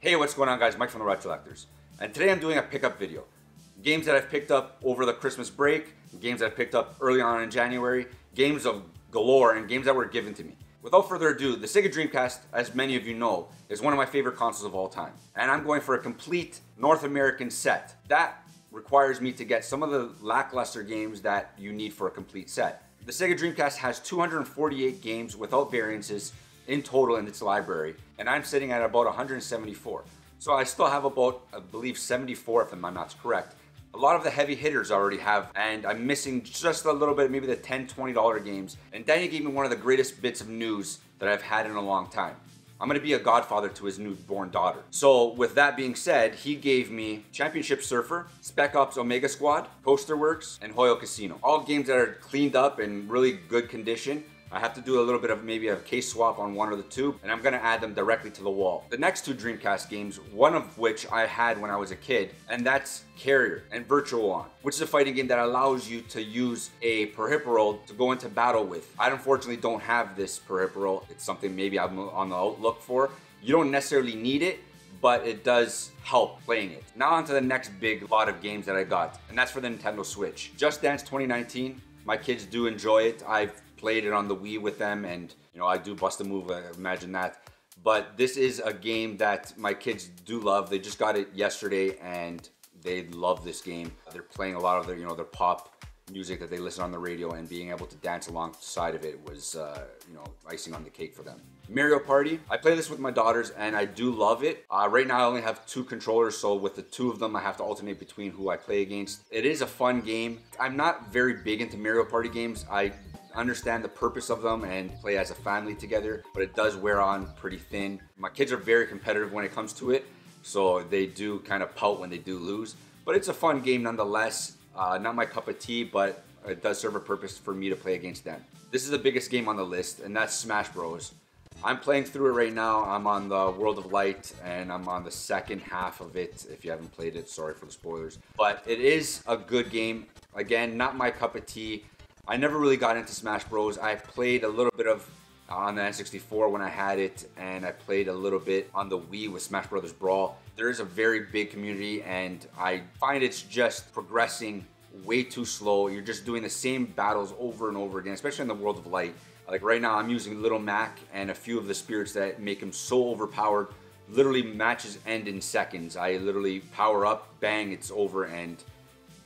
Hey, what's going on guys? Mike from the Retrollectors. And today I'm doing a pickup video. Games that I've picked up over the Christmas break, games that I picked up early on in January, games of galore, and games that were given to me. Without further ado, the Sega Dreamcast, as many of you know, is one of my favorite consoles of all time. And I'm going for a complete North American set. That requires me to get some of the lackluster games that you need for a complete set. The Sega Dreamcast has 248 games without variances in total in its library, and I'm sitting at about 174. So I still have about, I believe, 74 if my math's correct. A lot of the heavy hitters I already have, and I'm missing just a little bit, maybe the 10 $20 games. And Danny gave me one of the greatest bits of news that I've had in a long time. I'm gonna be a godfather to his newborn daughter. So with that being said, he gave me Championship Surfer, Spec Ops Omega Squad, Coaster Works, and Hoyle Casino. All games that are cleaned up in really good condition I have to do a little bit of maybe a case swap on one or the two, and I'm gonna add them directly to the wall. The next two Dreamcast games, one of which I had when I was a kid, and that's Carrier and Virtual On, which is a fighting game that allows you to use a peripheral to go into battle with. I unfortunately don't have this peripheral. It's something maybe I'm on the outlook for. You don't necessarily need it, but it does help playing it. Now on to the next big lot of games that I got, and that's for the Nintendo Switch. Just Dance 2019, my kids do enjoy it. I've played it on the Wii with them, and you know I do bust a move. Imagine that. But this is a game that my kids do love. They just got it yesterday, and they love this game. They're playing a lot of their you know their pop music that they listen on the radio and being able to dance alongside of it was uh, you know icing on the cake for them mario party i play this with my daughters and i do love it uh, right now i only have two controllers so with the two of them i have to alternate between who i play against it is a fun game i'm not very big into mario party games i understand the purpose of them and play as a family together, but it does wear on pretty thin. My kids are very competitive when it comes to it, so they do kind of pout when they do lose. But it's a fun game nonetheless. Uh, not my cup of tea, but it does serve a purpose for me to play against them. This is the biggest game on the list, and that's Smash Bros. I'm playing through it right now. I'm on the World of Light, and I'm on the second half of it. If you haven't played it, sorry for the spoilers. But it is a good game. Again, not my cup of tea. I never really got into Smash Bros. I played a little bit of uh, on the N64 when I had it, and I played a little bit on the Wii with Smash Brothers Brawl. There is a very big community, and I find it's just progressing way too slow. You're just doing the same battles over and over again, especially in the World of Light. Like right now, I'm using Little Mac and a few of the spirits that make him so overpowered. Literally, matches end in seconds. I literally power up, bang, it's over, and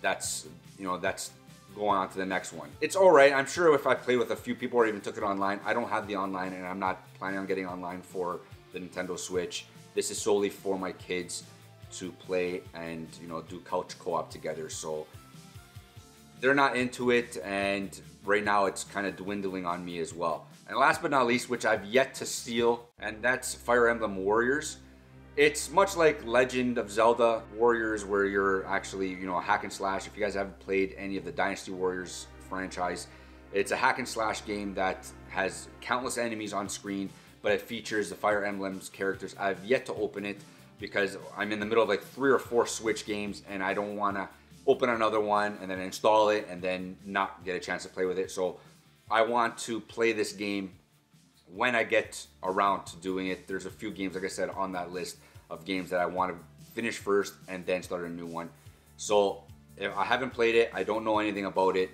that's you know that's going on to the next one. It's all right. I'm sure if I played with a few people or even took it online, I don't have the online and I'm not planning on getting online for the Nintendo Switch. This is solely for my kids to play and, you know, do couch co-op together. So they're not into it and right now it's kind of dwindling on me as well. And last but not least, which I've yet to steal, and that's Fire Emblem Warriors. It's much like Legend of Zelda Warriors, where you're actually, you know, a hack and slash. If you guys haven't played any of the Dynasty Warriors franchise, it's a hack and slash game that has countless enemies on screen, but it features the Fire Emblem's characters. I've yet to open it because I'm in the middle of like three or four Switch games and I don't want to open another one and then install it and then not get a chance to play with it. So I want to play this game when I get around to doing it. There's a few games, like I said, on that list of games that I want to finish first and then start a new one. So if I haven't played it, I don't know anything about it.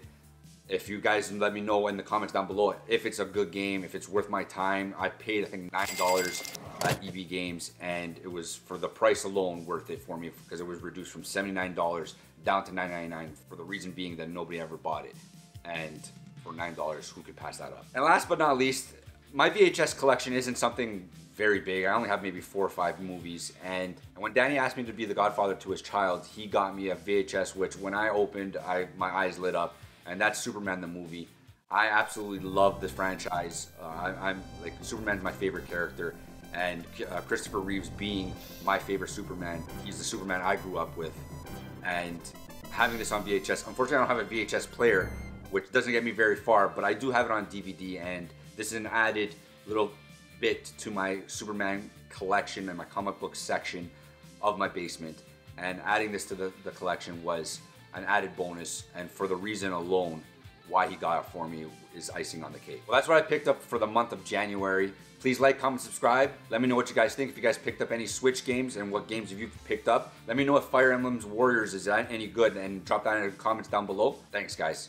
If you guys let me know in the comments down below if it's a good game, if it's worth my time. I paid I think nine dollars at EB Games, and it was for the price alone worth it for me because it was reduced from seventy nine dollars down to nine ninety nine. For the reason being that nobody ever bought it, and for nine dollars, who could pass that up? And last but not least, my VHS collection isn't something very big. I only have maybe four or five movies. And when Danny asked me to be the godfather to his child, he got me a VHS, which when I opened, I my eyes lit up. And that's Superman the movie. I absolutely love this franchise. Uh, I, am like Superman's my favorite character, and uh, Christopher Reeves being my favorite Superman. He's the Superman I grew up with, and having this on VHS. Unfortunately, I don't have a VHS player, which doesn't get me very far, but I do have it on DVD, and this is an added little bit to my Superman collection and my comic book section of my basement. And adding this to the, the collection was an added bonus. And for the reason alone why he got it for me is icing on the cake. Well, that's what I picked up for the month of January. Please like, comment, subscribe. Let me know what you guys think. If you guys picked up any Switch games and what games have you picked up. Let me know if Fire Emblem's Warriors is any good and drop that in the comments down below. Thanks, guys.